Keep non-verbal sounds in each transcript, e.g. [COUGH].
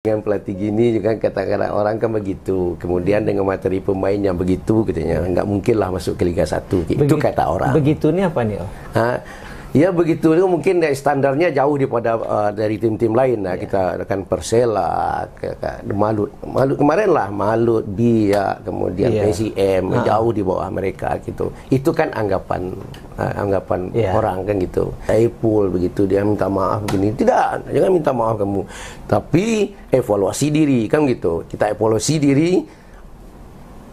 dengan pelatih gini juga kata-kata orang kan begitu kemudian dengan materi pemain yang begitu katanya nggak mungkin lah masuk ke Liga 1 itu Begi- kata orang Begitu ini apa nih? Om? Ha, ya begitu. Itu mungkin dari standarnya jauh daripada uh, dari tim-tim lain. Lah kita akan Persela ke, ke, Malut Malut kemarin lah. Malut Bia kemudian Iya. PCM jauh di bawah mereka gitu. Itu kan anggapan uh, anggapan Iya. orang kan gitu. Saipul begitu. Dia minta maaf begini. Tidak jangan minta maaf kamu. Tapi evaluasi diri kan gitu. Kita evaluasi diri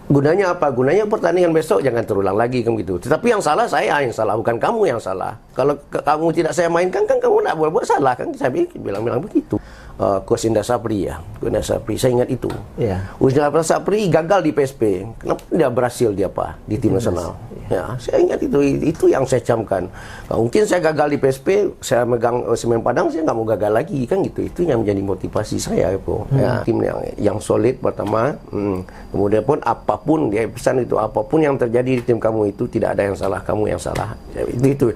Gunanya apa? Gunanya pertandingan besok jangan terulang lagi kan gitu. Tetapi yang salah saya yang salah, bukan kamu yang salah. Kalau kamu tidak saya mainkan kan kamu nak buat-buat salah kan saya bi- bilang-bilang begitu. Uh, Coach Indah Sapri ya, Indah Sapri, saya ingat itu. Iya. Coach Indah Sapri gagal di PSP. Kenapa dia berhasil di apa? Di tim nasional. Ya, saya ingat itu. Itu yang saya camkan. Kalau mungkin saya gagal di PSP, saya megang uh, semen Padang, saya nggak mau gagal lagi kan gitu. Itu yang menjadi motivasi saya itu. Ya, tim yang yang solid pertama. Hmm. Kemudian pun apa pun dia pesan itu apa pun yang terjadi di tim kamu itu tidak ada yang salah, kamu yang salah. Ya, itu itu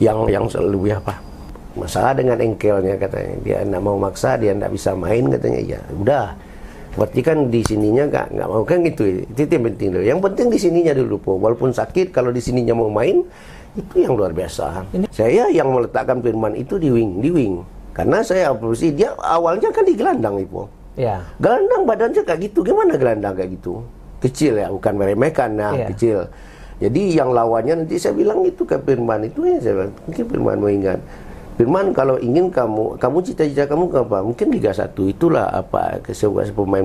yang yang lebih apa? Masalah dengan engkelnya katanya. Dia tidak mau maksa, dia tidak bisa main katanya. Ya, udah. Berarti kan di sininya nggak nggak mau kan gitu. Itu yang penting dulu. Yang penting di sininya dulu po. Walaupun sakit, kalau di sininya mau main itu yang luar biasa. Saya yang meletakkan Firman itu di wing, di wing. Karena saya posisi dia awalnya kan di gelandang itu. Ya. Gelandang badannya kayak gitu, gimana gelandang kayak gitu? Kecil ya, bukan meremehkan, nah Iya. kecil. Jadi yang lawannya nanti saya bilang itu ke Firman itu ya saya bilang, mungkin Firman mau ingat. Firman kalau ingin kamu, kamu cita-cita kamu ke apa? Mungkin Liga 1 itulah apa sebuah pemain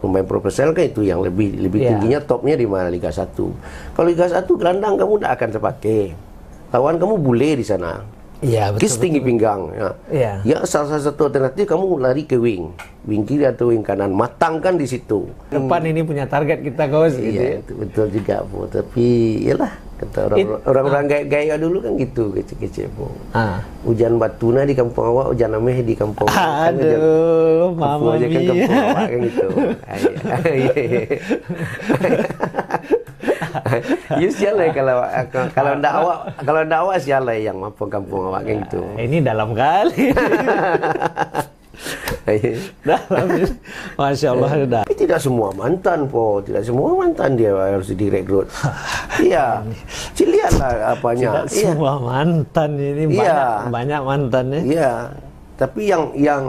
pemain profesional kan itu yang lebih lebih Iya. tingginya topnya di mana Liga 1. Kalau Liga 1 gelandang kamu tidak akan terpakai. Lawan kamu bule di sana. Iya, betul. Kis tinggi pinggang. Ya. Iya. Ya salah satu alternatif kamu lari ke wing, wing kiri atau wing kanan, matangkan di situ. Depan ini punya target kita coach gitu ya. Iya, itu betul juga bu. Tapi iyalah kata orang orang-orang gaya-gaya dulu kan gitu kecil-kecil bu. Ah. Hujan batuna di kampung awak, hujan ameh di kampung awak. Kan hujan- Aduh, kampung mama aja kan kampung awak kan gitu. Ay, ay. Ya kalau kalau ndak awak kalau ndak awak sialai yang kampung kampung awak kan gitu. Ini dalam kali. [LAUGHS] dalam. Masya Allah udah. Tapi tidak semua mantan po, tidak semua mantan dia harus direkrut. Iya, lihatlah apanya. Tidak Iya, semua mantan ini Iya. banyak banyak mantan ya. iya. Tapi yang yang